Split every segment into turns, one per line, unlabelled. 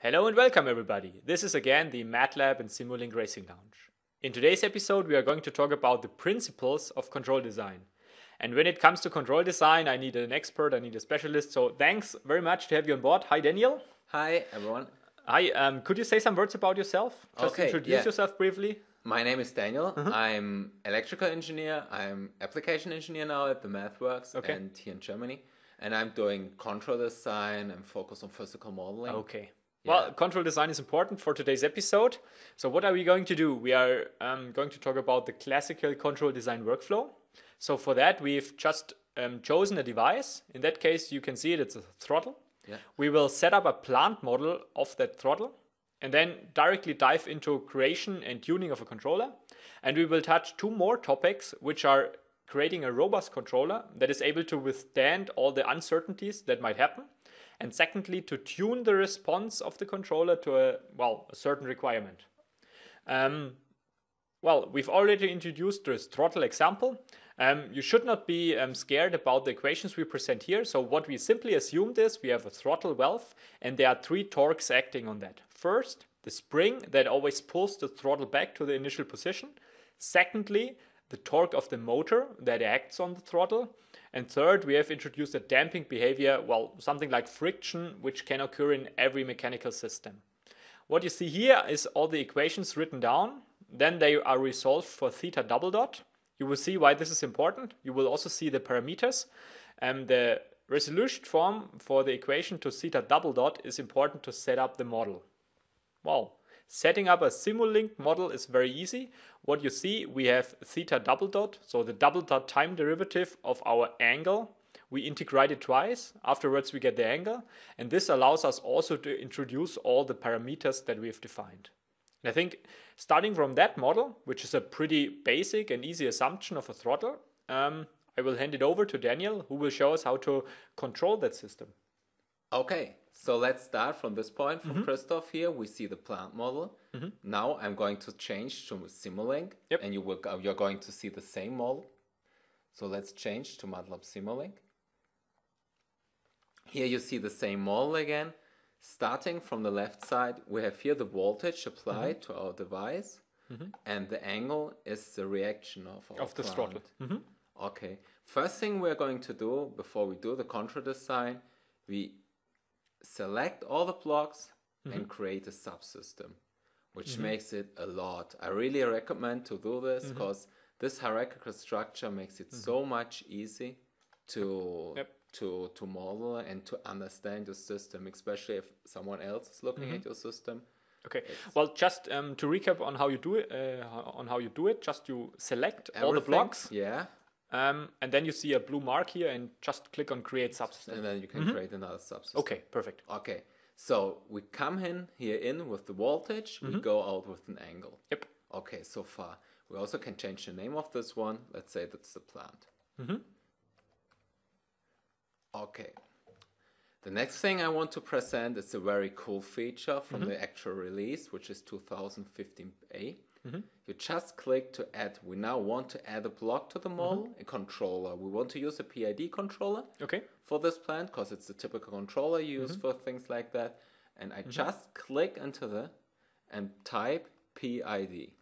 Hello and welcome everybody. This is again the MATLAB and Simulink Racing Lounge. In today's episode we are going to talk about the principles of control design. And when it comes to control design, I need an expert, I need a specialist. So thanks very much to have you on board. Hi Daniel.
Hi everyone.
Hi, um, could you say some words about yourself? Just
Okay,
introduce
yeah.
yourself briefly.
My name is Daniel. I'm electrical engineer. I'm application engineer now at the MathWorks
Okay.
and here in Germany. And I'm doing control design and focus on physical modeling.
Okay. Well, control design is important for today's episode. So, what are we going to do? We are um, going to talk about the classical control design workflow. So, for that, we've just um, chosen a device. In that case, you can see it, it's a throttle.
Yeah.
We will set up a plant model of that throttle and then directly dive into creation and tuning of a controller. And we will touch two more topics, which are creating a robust controller that is able to withstand all the uncertainties that might happen. And secondly, to tune the response of the controller to a well a certain requirement. Um, well, we've already introduced this throttle example. Um, you should not be um, scared about the equations we present here. So what we simply assumed is we have a throttle valve and there are three torques acting on that. First, the spring that always pulls the throttle back to the initial position. Secondly, the torque of the motor that acts on the throttle. And third, we have introduced a damping behavior, well, something like friction, which can occur in every mechanical system. What you see here is all the equations written down. Then they are resolved for theta double dot. You will see why this is important. You will also see the parameters. Um, the resolution form for the equation to theta double dot is important to set up the model. Wow. Setting up a Simulink model is very easy. What you see, we have theta double dot, so the double dot time derivative of our angle. We integrate it twice. Afterwards, we get the angle. And this allows us also to introduce all the parameters that we've defined. And I think starting from that model, which is a pretty basic and easy assumption of a throttle, um, I will hand it over to Daniel, who will show us how to control that system.
Okay, so let's start from this point from mm-hmm. Christoph here. We see the plant model. Mm-hmm. Now I'm going to change to Simulink
Yep.
and you will go- you're going to see the same model. So let's change to MATLAB Simulink. Here you see the same model again. Starting from the left side, we have here the voltage applied mm-hmm. to our device, and the angle is the reaction of our
Of the throttle.
plant. Okay. First thing we're going to do before we do the control design, we select all the blocks and mm-hmm. create a subsystem, which mm-hmm. makes it a lot. I really recommend to do this mm-hmm. because this hierarchical structure makes it so much easy to
Yep.
to to model and to understand your system, especially if someone else is looking at your system.
Okay. Well, just um, to recap on how you do it, uh, on how you do it, just you select all the blocks,
yeah,
um, and then you see a blue mark here, and just click on Create Subsystem.
and then you can mm-hmm. create another subsystem.
Okay, perfect.
Okay, so we come in here in with the voltage, we mm-hmm. go out with an angle.
Yep.
Okay, so far. We also can change the name of this one. Let's say that's the plant. Mm-hmm. Okay. The next thing I want to present is a very cool feature from the actual release, which is 2015A. Mm-hmm. You just click to add. We now want to add a block to the model, mm-hmm. a controller. We want to use a PID controller
Okay.
for this plant because it's the typical controller you use mm-hmm. for things like that. And I just click into the and type PID.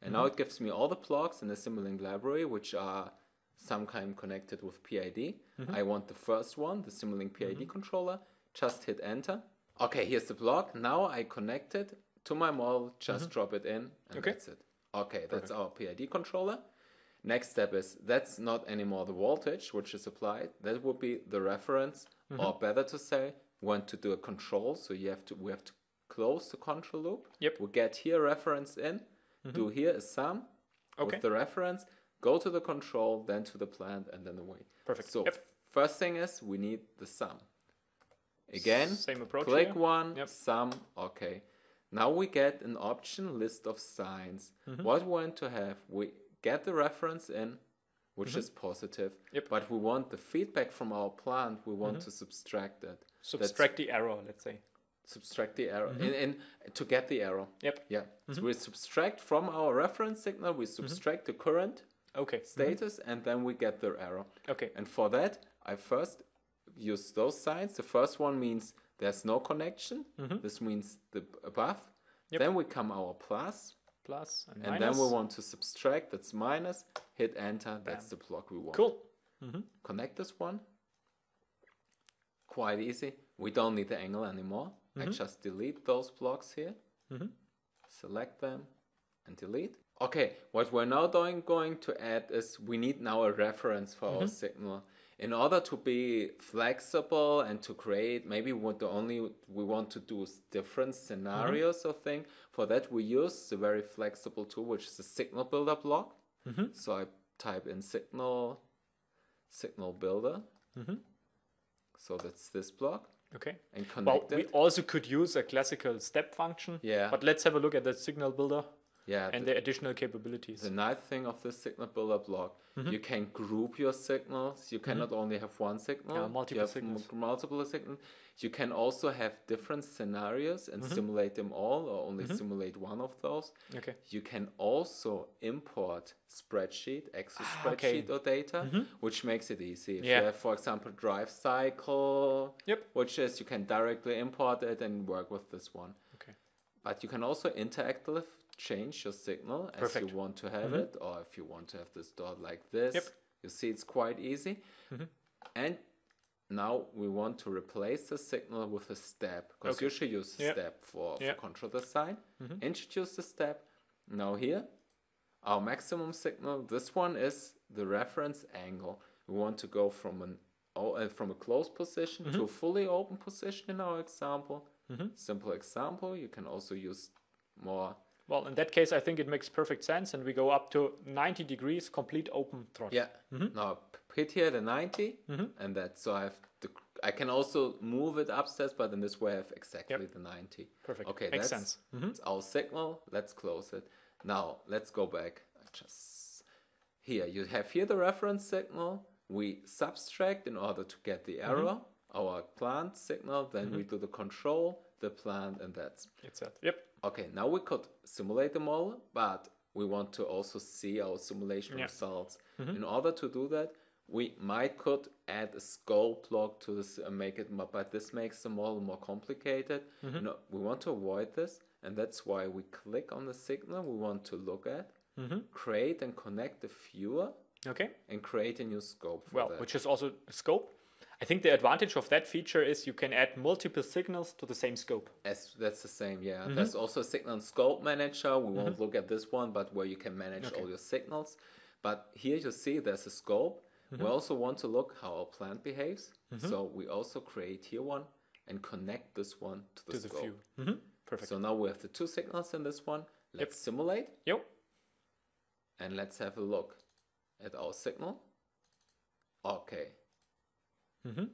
And now it gives me all the blocks in the Simulink library, which are some kind connected with PID. I want the first one, the Simulink PID controller. Just hit enter. Okay, here's the block. Now I connect it to my model, just mm-hmm. drop it in, and
Okay.
that's it. Okay, that's our PID controller. Next step is that's not anymore the voltage which is applied. That would be the reference, mm-hmm. or better to say, want to do a control. So you have to we have to close the control loop.
Yep.
We get here reference in, mm-hmm. do here a sum
Okay.
with the reference, go to the control, then to the plant, and then away.
Perfect.
So
Yep.
first thing is we need the sum. Again,
Same approach
click
here.
one,
Yep.
sum, okay. Now we get an option list of signs.
Mm-hmm.
What we want to have, we get the reference in, which is positive,
Mm-hmm. Yep. Mm-hmm.
but we want the feedback from our plant, we want to subtract it.
Subtract the error, let's say.
Subtract the error,
Mm-hmm.
and, and to get the error.
Yep.
Yeah, so we subtract from our reference signal, we
Mm-hmm.
subtract the current
Okay.
status, and then we get the error.
Okay.
And for that, I first use those signs. The first one means there's no connection. Mm-hmm. This means the above.
Yep.
Then we come our plus,
Plus and,
and then we want to subtract. That's minus. Hit enter. That's the block we want.
Cool. Mm-hmm.
Connect this one. Quite easy. We don't need the angle anymore. I mm-hmm. just delete those blocks here. Select them and delete. Okay, what we're now doing, going to add is we need now a reference for our signal. In order to be flexible and to create, maybe what the only we want to do is different scenarios or thing. For that, we use the very flexible tool, which is the signal builder block. Mm-hmm. So I type in signal, signal builder. Mm-hmm. So that's this block
Okay.
and
Well,
connect
we also could use a classical step function.
Yeah.
But let's have a look at the signal builder
Yeah,
and
the,
the additional capabilities.
the nice thing of this signal builder block,
Mm-hmm.
you can group your signals. You cannot only have one signal.
Yeah,
you
multiple signals.
multiple signals. You can also have different scenarios and simulate them all, or only simulate one of those.
Okay.
You can also import spreadsheet, Excel
Ah, okay.
spreadsheet or data, which makes it easy. If
Yeah.
you have, for example, drive cycle,
Yep.
which is you can directly import it and work with this one.
Okay.
But you can also interactive change your signal as
Perfect.
you want to have mm-hmm. it, or if you want to have this dot like this.
Yep.
You see, it's quite easy. Mm-hmm. And now we want to replace the signal with a step because
Okay.
you should use a
Yep.
step for, for
Yep.
control design. Mm-hmm. Introduce the step. Now here, our maximum signal. This one is the reference angle. We want to go from an uh, from a closed position to a fully open position in our example. Simple example. You can also use more
Well, in that case, I think it makes perfect sense, and we go up to 90 degrees, complete open throttle.
Yeah. Now p- hit here the 90, and that so I have the I can also move it upstairs, but in this way I have exactly the 90.
Perfect.
Okay,
Makes
that's,
sense. Mm-hmm.
that's our signal. Let's close it. Now let's go back. I Just here you have here the reference signal. We subtract in order to get the
Mm-hmm.
error. Our plant signal. Then we do the control, the plant, and that's
It's that. Yep.
Okay, now we could simulate the model, but we want to also see our simulation
Yeah.
results. Mm-hmm. In order to do that, we might could add a scope block to this and make it more, but this makes the model more complicated. Mm-hmm. No, we want to avoid this, and that's why we click on the signal we want to look at, mm-hmm. create and connect the viewer,
Okay.
and create a new scope for
Well,
that.
which is also a scope. I think the advantage of that feature is you can add multiple signals to the same scope.
As that's the same, yeah.
Mm-hmm.
There's also a signal and scope manager. We won't look at this one, but where you can manage all your signals. But here you see there's a scope.
Mm-hmm.
We also want to look how our plant behaves. So we also create here one and connect this one to the
To the
scope.
view. hmm Perfect.
So now we have the two signals in this one. Let's simulate
Yep.
and let's have a look at our signal. Okay.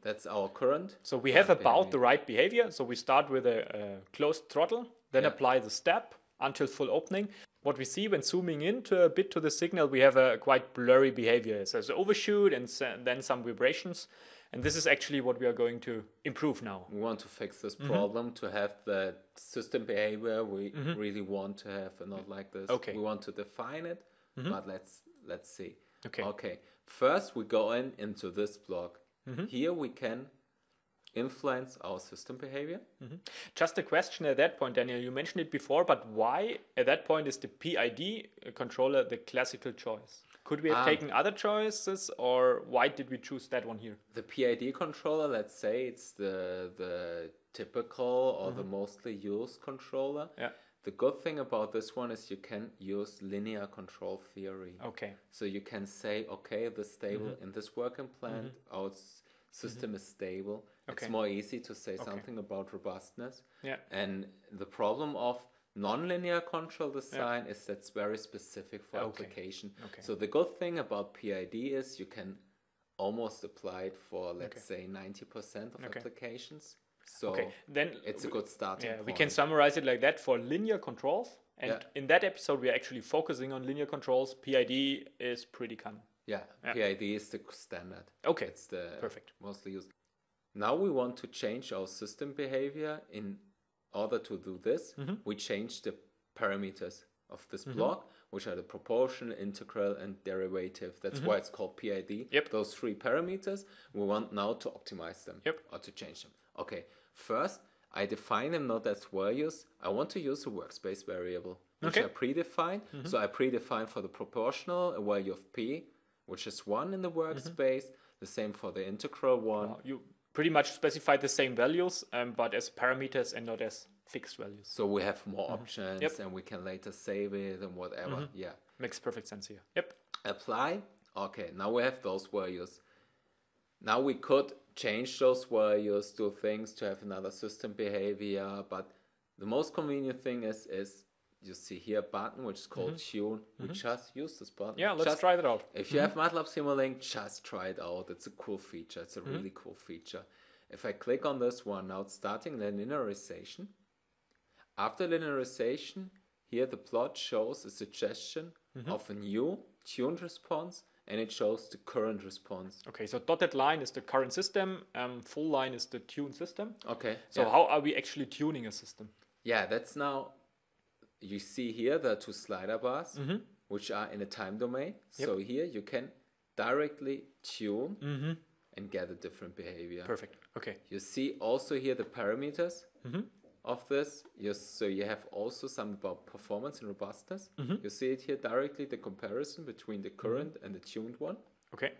That's our current.
Mm-hmm. So we have about the right behavior. So we start with a, uh closed throttle, then
Yeah.
apply the step until full opening. What we see when zooming into a bit to the signal, we have a quite blurry behavior. So there's overshoot and then some vibrations. And this is actually what we are going to improve now.
we want to fix this
Mm-hmm.
problem to have the system behavior we really want to have and not like this
Okay. Mm-hmm.
we want to define it but let's let's see
Okay.
okay first we go in into this block
Mm-hmm.
here we can influence our system behavior
Just a question at that point, Daniel. You mentioned it before, but why at that point is the PID controller the classical choice? Could we have
Ah.
taken other choices, or why did we choose that one here?
the PID controller let's say it's the the typical or the mostly used controller
Mm-hmm. Yeah.
The good thing about this one is you can use linear control theory
Okay.
So you can say, okay, the stable in this working plant, our s- system is stable.
Mm-hmm. Okay.
It's more easy to say something about robustness.
Yeah.
And the problem of nonlinear control design is that's very specific for
Okay.
application.
Okay.
So the good thing about PID is you can almost apply it for let's say 90% of
Okay.
applications. So
Okay. Then
it's a good starting
yeah,
point.
we can summarize it like that for linear controls. And
Yeah.
in that episode, we are actually focusing on linear controls. PID is pretty common.
Yeah, PID is the standard.
Okay.
It's the
Perfect.
mostly used. Now we want to change our system behavior. In order to do this,
Mm-hmm.
we change the parameters of this block, which are the proportion, integral, and derivative. That's why it's called PID.
Mm-hmm. Yep.
Those three parameters, we want now to optimize them
Yep.
or to change them. Okay. First, I define them not as values. I want to use a workspace variable, which
Okay.
I predefine. So I predefine for the proportional a value of p, which is 1 in the workspace. The same for the integral one.
You pretty much specify the same values, um, but as parameters and not as fixed values.
So we have more options
Yep.
and we can later save it and whatever. Yeah.
Makes perfect sense here. Yep.
apply. Okay, now we have those values. Now we could change those values to things to have another system behavior, but the most convenient thing is is you see here a button which is called tune. We just use this button.
Mm-hmm. Yeah, let's
Just-
try that out.
If you have MATLAB Simulink, just try it out. It's a cool feature. It's a
Mm-hmm.
really cool feature. If I click on this one, now it's starting the linearization. After linearization, here the plot shows a suggestion
Mm-hmm.
of a new tuned response and it shows the current response.
Okay, so dotted line is the current system, um, full line is the tuned system.
Okay.
So
yeah.
how are we actually tuning a system?
yeah, that's now you see here the two slider bars
Mm-hmm.
which are in a time domain. So here you can directly tune
Mm-hmm.
and get a different behavior.
Perfect. Okay.
You see also here the parameters
Mm-hmm.
Of this. You, so you have also some about performance and robustness.
Mm-hmm.
You see it here directly, the comparison between the current and the tuned one.
Okay.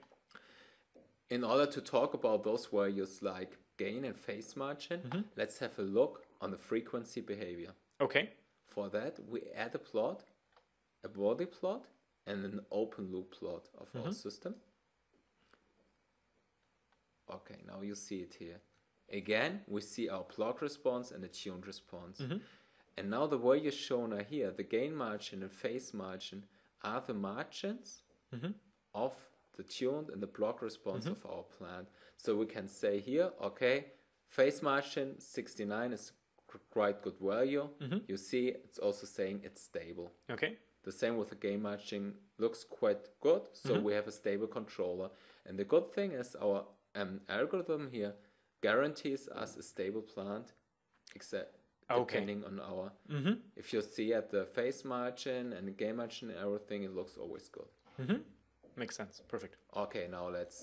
In order to talk about those values like gain and phase margin,
Mm-hmm.
let's have a look on the frequency behavior.
Okay.
For that, we add a plot, a Bode plot, and an open loop plot of
Mm-hmm.
our system. Okay, now you see it here. Again, we see our plot response and the tuned response.
Mm-hmm.
And now the values shown are here. The gain margin and phase margin are the margins
Mm-hmm.
of the tuned and the block response of our plant. So we can say here, okay, phase margin 69 is quite good value.
Mm-hmm.
You see, it's also saying it's stable.
Okay.
The same with the gain margin looks quite good. So
Mm-hmm.
we have a stable controller. And the good thing is our um, algorithm here guarantees us a stable plant, except
Okay.
depending on our.
Mm-hmm.
If you see at the phase margin and the gain margin and everything, it looks always good.
Mm-hmm. Makes sense. Perfect.
Okay, now let's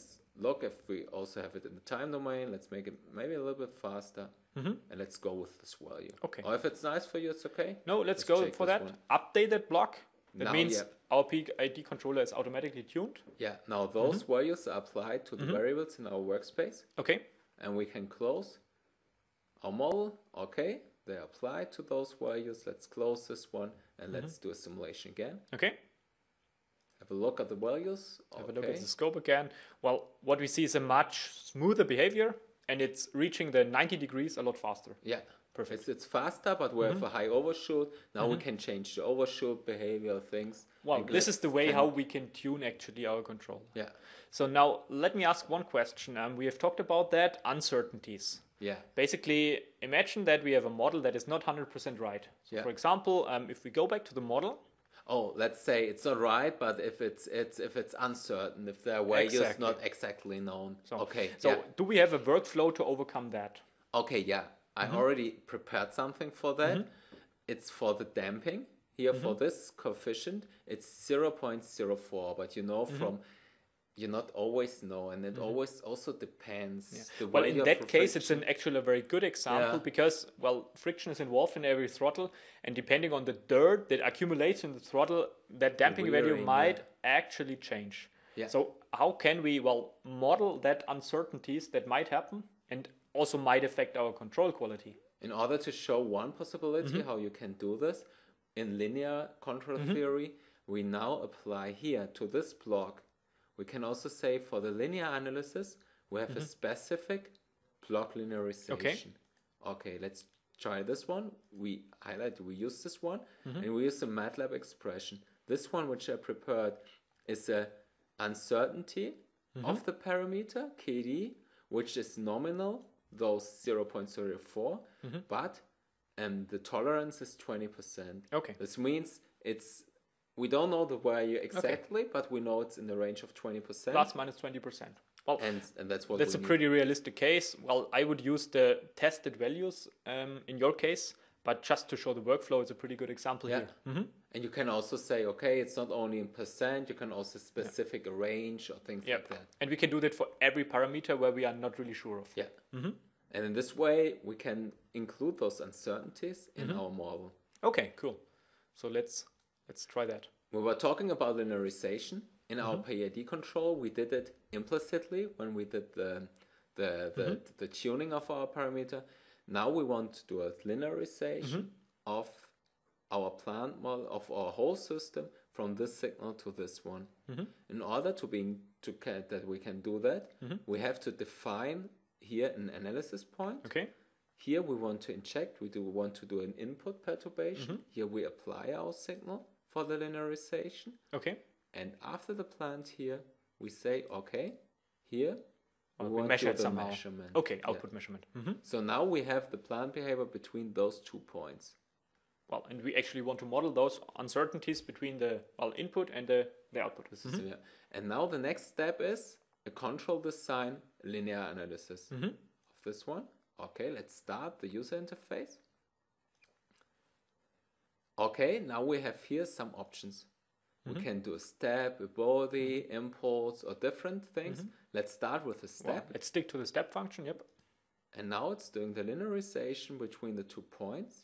look if we also have it in the time domain. Let's make it maybe a little bit faster.
Mm-hmm.
And let's go with this value.
Okay.
Or if it's nice for you, it's okay.
No, let's,
Let's
go for that.
one.
Updated block. That
Now,
means
yeah.
our peak ID controller is automatically tuned.
Yeah, now those
Mm-hmm.
values are applied to the variables in our workspace.
Okay.
And we can close our model. Okay, they apply to those values. Let's close this one and let's
Mm-hmm.
do a simulation again.
Okay.
Have a look at the values.
Have
okay.
a look at the scope again. Well, what we see is a much smoother behavior and it's reaching the 90 degrees a lot faster.
Yeah.
Perfect.
It's, it's faster, but we have a high overshoot. Now we can change the overshoot behavior things.
Well, this is the way how we can tune actually our control.
Yeah.
So now let me ask one question. Um, we have talked about that uncertainties.
Yeah.
Basically, imagine that we have a model that is not 100% right. So,
Yeah.
for example, um, if we go back to the model,
Oh, let's say it's not right, but if it's it's if it's uncertain, if their values
Exactly.
not exactly known.
so,
okay.
so
yeah.
do we have a workflow to overcome that?
Okay, yeah. I
Mm-hmm.
already prepared something for that. It's for the damping. Here for
Mm-hmm.
this coefficient, it's 0.04, but you know
Mm-hmm.
from you not always know and it always also depends the
Well, in that case, it's an actually a very good example
Yeah.
because, well, friction is involved in every throttle, and depending on the dirt that accumulates in the throttle, that damping value might
yeah.
actually change.
Yeah.
So, how can we, well, model that uncertainties that might happen and also might affect our control quality?
in order to show one possibility
Mm-hmm.
how you can do this in linear control mm-hmm. theory we now apply here to this block. We can also say for the linear analysis we have a mm-hmm. specific block linearization. Okay. let's try this one. We highlight we use this one mm-hmm. and we use the matlab expression. This one which i prepared is a uncertainty of the parameter kd which is nominal those 0.04 but um, the tolerance is 20%
Okay.
this means it's we don't know the value exactly but we know it's in the range of 20%
Plus minus 20%. Well,
and and that's what
that's a
need.
pretty realistic case. Well, I would use the tested values um, in your case, but just to show the workflow, it's a pretty good example
yeah
here. Mm-hmm.
and you can also say okay it's not only in percent you can also specific a range or things
Yep.
like that
And we can do that for every parameter where we are not really sure of.
yeah Mm-hmm. And in this way, we can include those uncertainties in
Mm-hmm.
our model.
Okay, cool. So let's let's try that.
We were talking about linearization. In our
Mm-hmm.
PID control, we did it implicitly when we did the, the, the,
Mm-hmm.
the tuning of our parameter. Now we want to do a linearization
Mm-hmm.
of our plant model, of our whole system from this signal to this one.
Mm-hmm.
In order to be to ca- that we can do that,
Mm-hmm.
we have to define here an analysis point.
Okay.
Here we want to inject, we do want to do an input perturbation.
Mm-hmm.
Here we apply our signal for the linearization.
Okay.
And after the plant here, we say, okay, here
Well, we
want
measure it
the
somehow.
measurement.
Okay,
Yeah.
output measurement. hmm
So now we have the plant behavior between those two points.
Well, and we actually want to model those uncertainties between the well input and the, the output.
This is yeah. And now the next step is a control design linear analysis
Mm-hmm.
of this one. Okay, let's start the user interface. Okay, now we have here some options.
Mm-hmm.
We can do a step, a Bode, imports, or different things. Let's start with a
Mm-hmm. Well,
step.
let's stick to the step function. Yep.
And now it's doing the linearization between the two points.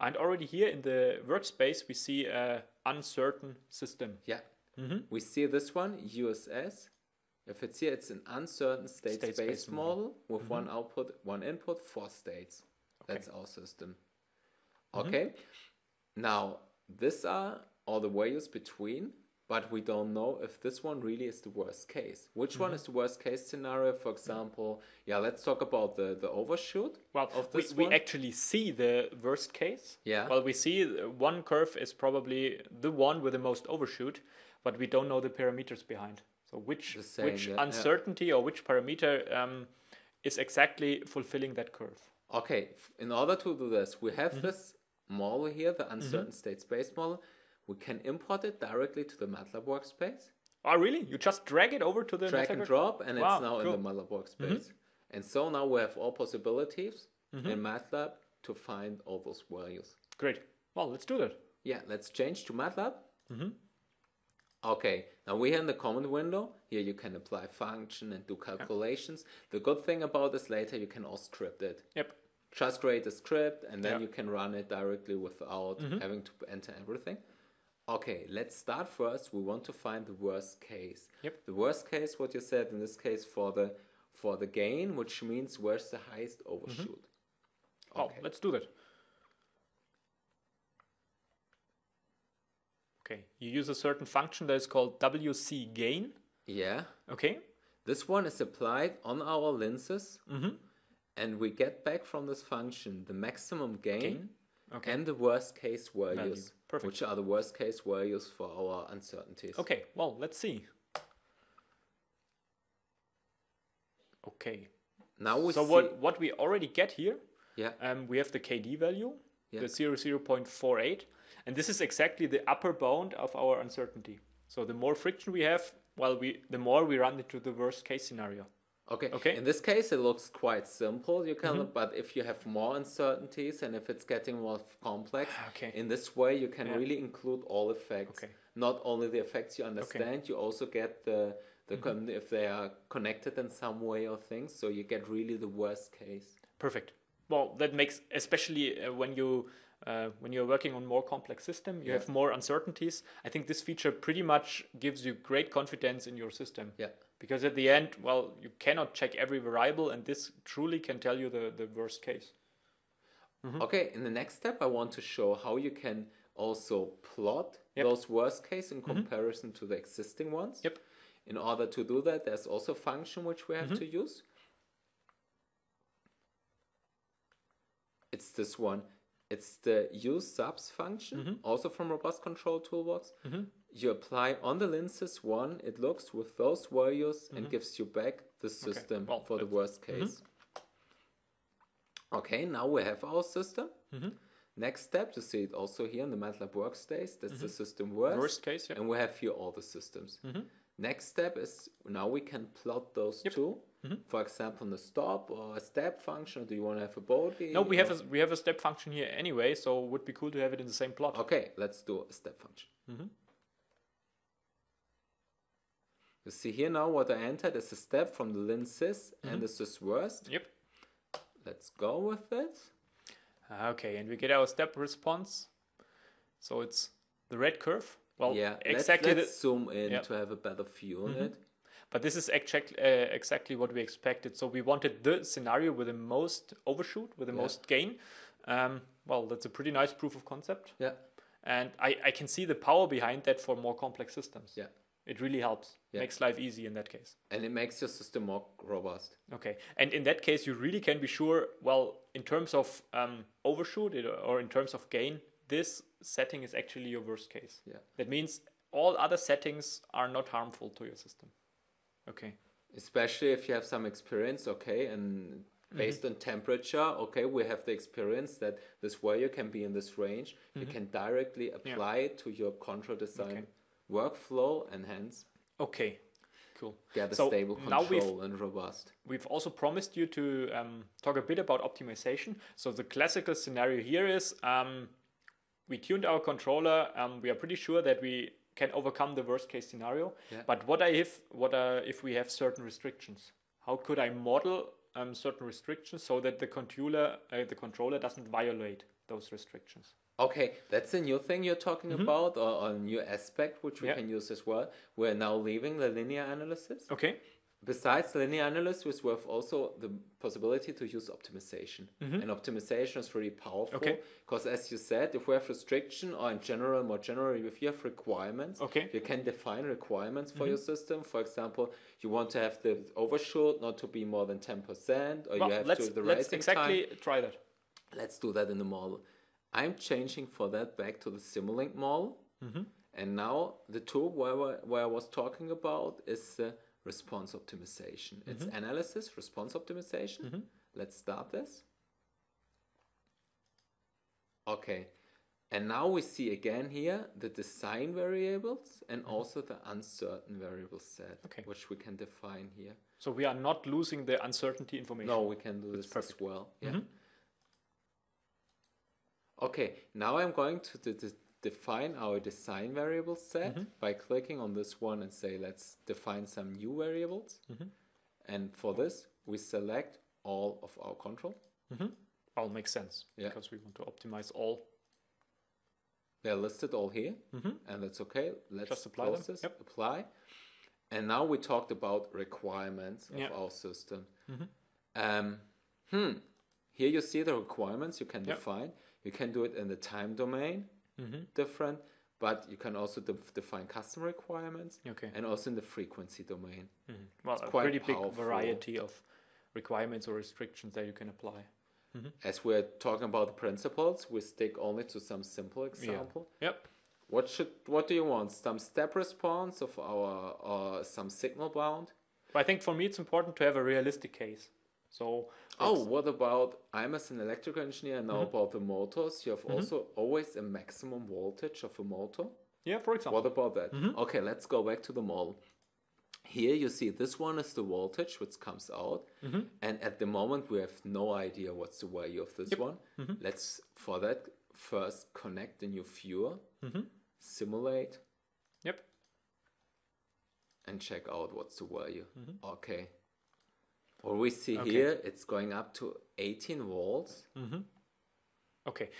And already here in the workspace, we see a uncertain system.
Yeah.
Mm-hmm.
We see this one, USS. If it's here, it's an uncertain state,
State
space,
space model.
model with one output, one input, four states. That's our system. Okay. Now, these are all the values between, but we don't know if this one really is the worst case. Which one is the worst case scenario? For example, yeah, let's talk about the, the overshoot.
Well,
of
we,
this
we actually see the worst case.
Yeah.
Well, we see one curve is probably the one with the most overshoot, but we don't know the parameters behind. So which
same,
which
yeah, yeah.
uncertainty or which parameter um, is exactly fulfilling that curve?
Okay, in order to do this, we have
Mm-hmm.
this model here, the uncertain state space model. We can import it directly to the MATLAB workspace,
Oh, really? You just drag it over to the
drag
MATLAB
and drop, and
Wow,
it's now in
cool. Mm-hmm.
the MATLAB workspace. And so now we have all possibilities in MATLAB to find all those values.
Great. Well, let's do that.
Yeah, let's change to MATLAB.
Mm-hmm.
Okay, now we're in the command window. Here you can apply function and do calculations. The good thing about this later, you can all script it.
Yep.
just create a script and then.
Mm-hmm.
you can run it directly without having to enter everything. Okay, let's start first. We want to find the worst case.
Yep.
The worst case, what you said in this case for the for the gain, which means where's the highest overshoot.
Oh,
Okay.
let's do that. Okay, you use a certain function that is called WC gain.
Yeah.
Okay.
This one is applied on our linsys,
Mm-hmm.
and we get back from this function the maximum gain,
Gain. Okay.
and the worst case values,
Perfect.
which are the worst case values for our uncertainties.
Okay, well, let's see. Okay.
Now we
So
see.
what what we already get here,
Yeah.
um, we have the KD value,
Yeah.
the 0, 0.48, and this is exactly the upper bound of our uncertainty. So the more friction we have, well, we the more we run into the worst case scenario.
Okay.
Okay.
In this case, it looks quite simple. You can, but if you have more uncertainties and if it's getting more complex,
Okay.
in this way you can
Yeah.
really include all effects.
Okay.
Not only the effects you understand, you also get the the
Mm-hmm.
con- if they are connected in some way or things. So you get really the worst case.
Perfect. Well, that makes especially uh, when you uh, when you're working on more complex system, you
Yeah.
have more uncertainties. I think this feature pretty much gives you great confidence in your system.
Yeah.
Because at the end, well, you cannot check every variable, and this truly can tell you the, the worst case. Mm-hmm.
Okay. In the next step, I want to show how you can also plot
Yep. Mm-hmm.
those worst case in comparison to the existing ones.
Yep.
In order to do that, there's also a function which we have
Mm-hmm.
to use. It's this one. It's the usubs function,
Mm-hmm.
also from Robust Control Toolbox. You apply on the linsys one, it looks with those values and gives you back the system
Mm-hmm. Well,
for the worst case. Okay, now we have our system.
Mm-hmm.
Next step, you see it also here in the MATLAB workspace. That's the system worst.
Mm-hmm. Worst case, yeah.
And we have here all the systems. Next step is now we can plot those
Yep.
2 For example, in a stop or a step function. Or do you want to have a Bode?
No, we have a, we have a step function here anyway, so it would be cool to have it in the same plot.
Okay, let's do a step function.
Mm-hmm.
You see here now what I entered is a step from the linsys and this is worst.
Yep.
let's go with it.
Okay, and we get our step response. So it's the red curve. Well,
yeah,
exactly.
Let's, let's zoom in yeah. to have a better view on mm -hmm. it.
But this is exactly uh, exactly what we expected. So we wanted the scenario with the most overshoot, with the yeah. most gain. Um, well, that's a pretty nice proof of concept.
Yeah.
And I, I can see the power behind that for more complex systems.
Yeah.
It really helps. Yeah. Makes life easy in that case.
And it makes your system more robust.
Okay. And in that case, you really can be sure, well, in terms of um, overshoot or in terms of gain, this setting is actually your worst case.
Yeah.
That means all other settings are not harmful to your system. Okay.
Especially if you have some experience, okay, and based mm -hmm. on temperature, okay, we have the experience that this value can be in this range. Mm -hmm. You mm-hmm. can directly apply yeah. it to your control design okay. Workflow and hence
okay cool
get a so stable control and robust
we've also promised you to um, talk a bit about optimization so the classical scenario here is um, we tuned our controller um, we are pretty sure that we can overcome the worst case scenario.
Yeah.
But what if what uh, if we have certain restrictions? How could I model um, certain restrictions so that the controller uh, the controller doesn't violate those restrictions?
Okay, that's a new thing you're talking mm -hmm. about, or a new aspect which we yeah. can use as well. We're now leaving the linear analysis.
Okay
besides linear analysis, we have also the possibility to use optimization. Mm-hmm. And optimization is really powerful
okay.
because, as you said, if we have restriction or in general, more generally, if you have requirements,
okay.
you can define requirements for mm-hmm. your system. For example, you want to have the overshoot not to be more than 10%, or
well,
you have to
let's,
to the
let's exactly
time.
try that.
Let's do that in the model. I'm changing for that back to the Simulink model. Mm-hmm. And now the tool where, where I was talking about is the response optimization. Mm -hmm. It's analysis, response optimization. Mm -hmm. Let's start this. Okay. And now we see again here the design variables and mm -hmm. also the uncertain variable set,
okay.
which we can define here.
So we are not losing the uncertainty information.
No, we can do That's this perfect. as well. Yeah. Okay, now I'm going to define our design variable set mm-hmm. by clicking on this one and say, let's define some new variables. Mm-hmm. And for this, we select all of our control.
Mm-hmm. All makes sense
yeah.
because we want to optimize all.
They're listed all here, mm-hmm. and that's okay. Let's
just apply them.
This, yep. apply. And now we talked about requirements of yep. our system. Mm-hmm. Um, hmm. Here you see the requirements you can yep. define. You can do it in the time domain mm-hmm. different, but you can also def- define custom requirements
okay.
and also in the frequency domain.
Mm-hmm. Well, it's a pretty powerful. big variety of requirements or restrictions that you can apply.
Mm-hmm. As we're talking about the principles, we stick only to some simple example.
Yeah. Yep.
What should what do you want? Some step response of our or some signal bound?
I think for me it's important to have a realistic case. So
oh, what about I'm as an electrical engineer and know mm-hmm. about the motors. You have mm-hmm. also always a maximum voltage of a motor.
Yeah, for example.
What about that? Mm-hmm. Okay, let's go back to the model. Here you see this one is the voltage which comes out, mm-hmm. and at the moment we have no idea what's the value of this
yep.
one.
Mm-hmm.
Let's for that first connect the new viewer,
mm-hmm.
simulate.
Yep.
And check out what's the value. Okay, what we see okay. here, it's going up to 18 volts.
Mm-hmm. Okay.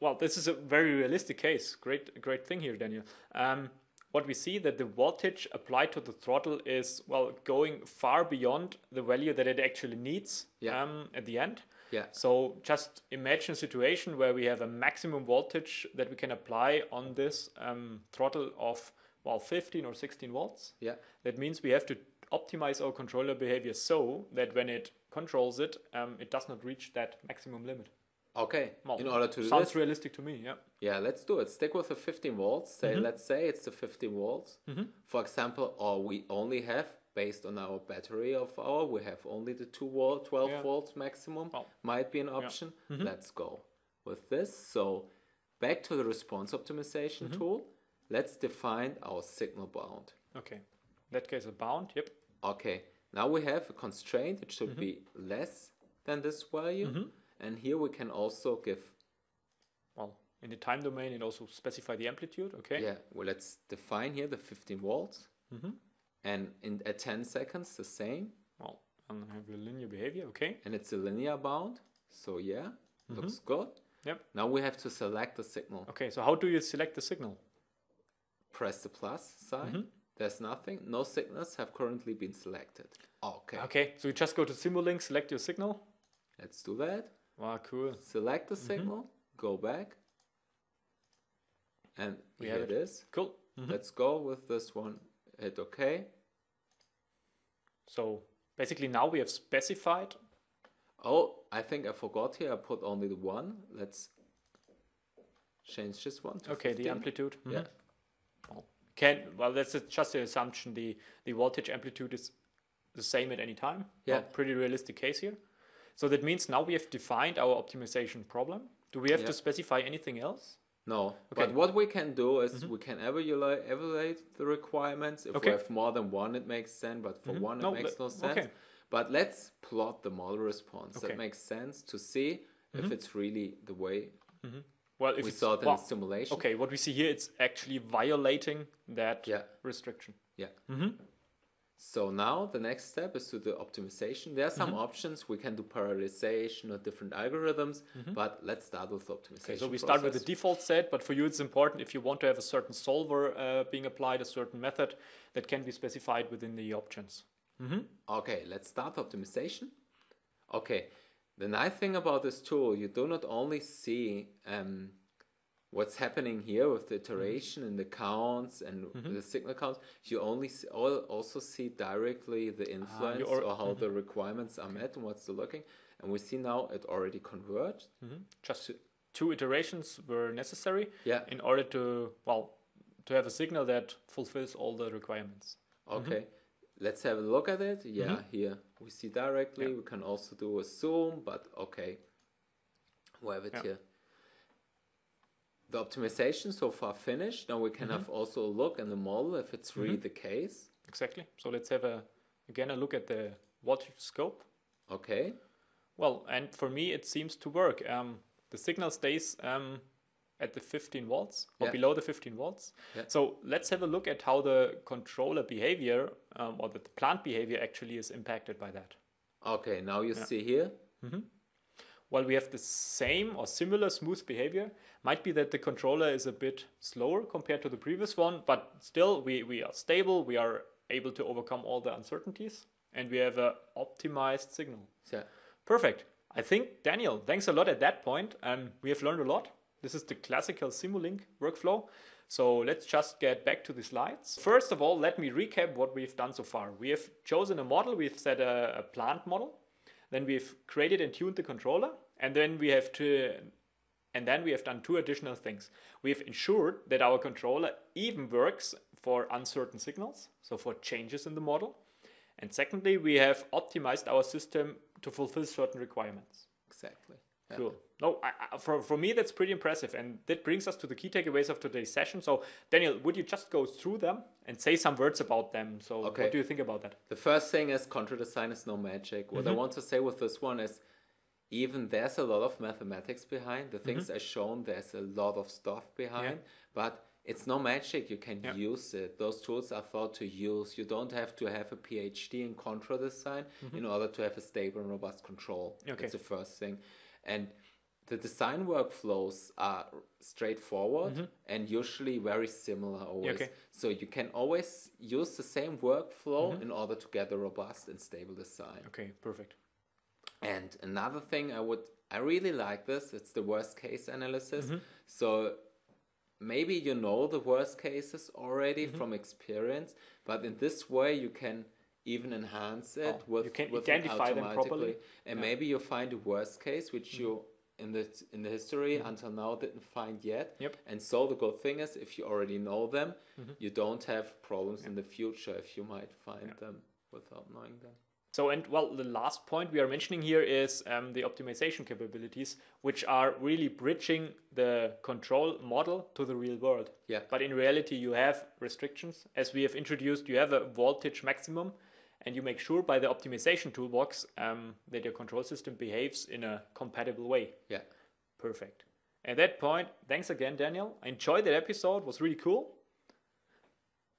Well, this is a very realistic case. Great, great thing here, Daniel. Um, what we see that the voltage applied to the throttle is well going far beyond the value that it actually needs
yeah.
um, at the end.
Yeah.
So just imagine a situation where we have a maximum voltage that we can apply on this um, throttle of well 15 or 16 volts.
Yeah.
That means we have to optimize our controller behavior so that when it controls it, um, it does not reach that maximum limit.
Okay. Well, in order to
sounds realistic to me. Yeah.
Yeah. Let's do it. Stick with the 15 volts. Say, mm-hmm. let's say it's the 15 volts, mm-hmm. for example, or we only have based on our battery of our, we have only the two volt, 12 yeah. volts maximum. Might be an option.
Yeah. Mm-hmm.
Let's go with this. So back to the response optimization mm-hmm. tool. Let's define our signal bound.
Okay. In that case, a bound. Yep.
Okay, now we have a constraint. It should mm -hmm. be less than this value. Mm -hmm. And here we can also give...
Well, in the time domain, it also specify the amplitude, okay?
Yeah, well, let's define here the 15 volts. Mm -hmm. And in at 10 seconds, the same.
Well, and have a linear behavior, okay?
And it's a linear bound. So yeah, looks good.
Yep.
Now we have to select the signal.
Okay, so how do you select the signal?
Press the plus sign. There's nothing. No signals have currently been selected. Okay.
Okay, so you just go to Simulink, select your signal.
Let's do that.
Wow, cool.
Select the signal. Go back. And
We
here
have
it is.
Cool.
Let's go with this one. Hit OK.
So basically now we have specified.
Oh, I think I forgot here. I put only the one. Let's change this one to
Okay,
15.
the amplitude. Mhm.
Yeah.
Well, can well that's a- just an assumption. The the voltage amplitude is the same at any time.
Yeah.
Well, pretty realistic case here. So that means now we have defined our optimization problem. Do we have
Yeah.
to specify anything else?
No,
Okay. Mm-hmm.
but what we can do is we can evaluate, evaluate the requirements. If
Okay.
we have more than one, it makes sense, but for one, it
No,
makes
but-
no sense.
okay.
But let's plot the model response.
Okay. Mm-hmm.
That makes sense to see if it's really the way
Well, if
we saw it in
well,
simulation.
okay, what we see here it's actually violating that
Yeah.
restriction.
Yeah.
Mm-hmm.
So now the next step is to the optimization. There are some options. We can do parallelization or different algorithms, but let's start with the optimization.
Okay, so we start with the default set, but for you it's important if you want to have a certain solver uh, being applied, a certain method that can be specified within the options.
Okay, let's start optimization. Okay, the nice thing about this tool, you do not only see um, what's happening here with the iteration and the counts and mm-hmm. the signal counts, you only see, also see directly the ah, influence
or-
or how the mm-hmm. requirements are met and what's the looking. And we see now it already converged. Mm-hmm.
Just two iterations were necessary
Yeah.
in order to, well, to have a signal that fulfills all the requirements.
Okay, let's have a look at it. Yeah, here we see directly.
Yeah.
We can also do a zoom, but okay, we have it
Yeah.
here. The optimization so far finished. Now we can have also a look in the model if it's really the case.
Exactly. So let's have a again a look at the voltage scope.
Okay,
Well, and for me it seems to work. Um, the signal stays um, at the 15 volts or
Yeah.
below the 15 volts.
Yeah.
So let's have a look at how the controller behavior um, or the plant behavior actually is impacted by that.
okay. Now you see here.
While we have the same or similar smooth behavior, might be that the controller is a bit slower compared to the previous one, but still we, we are stable, we are able to overcome all the uncertainties, and we have a optimized signal.
Yeah.
Perfect. I think, Daniel, thanks a lot at that point. Um, we have learned a lot. This is the classical Simulink workflow. So let's just get back to the slides. First of all, let me recap what we've done so far. We have chosen a model, we've set a, a plant model, then we've created and tuned the controller, and then we have to and then we have done two additional things. We have ensured that our controller even works for uncertain signals, so for changes in the model. And secondly, we have optimized our system to fulfill certain requirements.
Exactly. Yeah.
Cool. No, I, I, for, for me, that's pretty impressive. And that brings us to the key takeaways of today's session. So, Daniel, would you just go through them and say some words about them? So,
Okay.
what do you think about that?
The first thing is control design is no magic. What I mm-hmm. want to say with this one is even there's a lot of mathematics behind the things mm-hmm. I shown. There's a lot of stuff behind, but it's no magic. You can
Yeah.
use it. Those tools are thought to use. You don't have to have a PhD in control design mm-hmm. in order to have a stable and robust control.
Okay.
That's the first thing, and the design workflows are straightforward and usually very similar always.
Okay.
So you can always use the same workflow in order to get a robust and stable design.
Okay, perfect.
And another thing I would I really like this, it's the worst case analysis.
Mm-hmm.
So maybe you know the worst cases already
Mm-hmm.
from experience, but in this way you can even enhance it
Oh,
with
you can
with
identify them properly.
and maybe you find a worst case which you in the in the history until now didn't find yet.
Yep.
And so the good thing is if you already know them,
Mm-hmm.
you don't have problems in the future if you might find them without knowing them.
So, and well, the last point we are mentioning here is um, the optimization capabilities, which are really bridging the control model to the real world.
Yeah.
But in reality, you have restrictions. As we have introduced, you have a voltage maximum, and you make sure by the optimization toolbox um, that your control system behaves in a compatible way.
Yeah.
Perfect. At that point, thanks again, Daniel. I enjoyed that episode. It was really cool.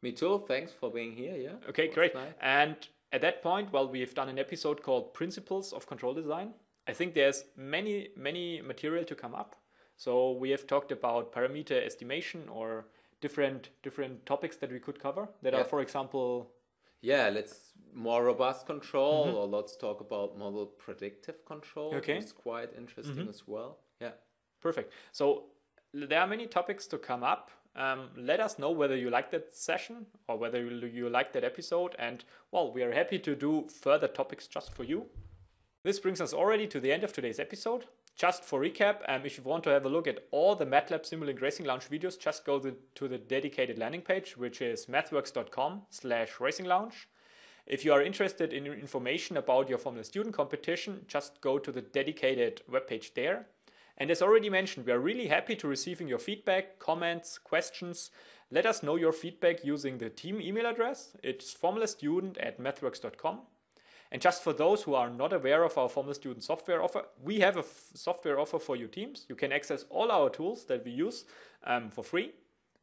Me too. Thanks for being here. Yeah.
Okay, great.
nice.
And at that point, well, we have done an episode called Principles of Control Design. I think there's many, many material to come up. So we have talked about parameter estimation or different different topics that we could cover that
Yeah.
are, for example,
Yeah, let's more robust control, or let's talk about model predictive control.
Mm-hmm. Okay.
It's quite interesting as well. Yeah.
Perfect. So there are many topics to come up. Um, let us know whether you like that session or whether you, you like that episode. And well, we are happy to do further topics just for you. This brings us already to the end of today's episode. Just for recap, um, if you want to have a look at all the MATLAB Simulink Racing Lounge videos, just go to, to the dedicated landing page, which is mathworks.com slash racing lounge. If you are interested in information about your Formula Student competition, just go to the dedicated webpage there. And as already mentioned, we are really happy to receiving your feedback, comments, questions. Let us know your feedback using the team email address. It's formulastudent at mathworks.com. And just for those who are not aware of our Formula Student software offer, we have a software offer for your teams. You can access all our tools that we use um, for free.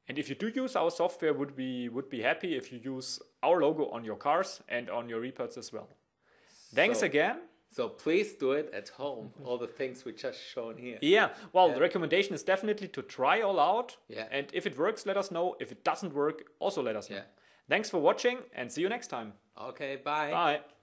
And if you do use our software, would be would be happy if you use our logo on your cars and on your reports as well. Thanks
So-
again.
So please do it at home. All the things we just shown here.
Yeah, well,
Yeah.
the recommendation is definitely to try all out.
Yeah.
And if it works, let us know. If it doesn't work, also let us know.
Yeah.
Thanks for watching and see you next time.
Okay, bye.
Bye.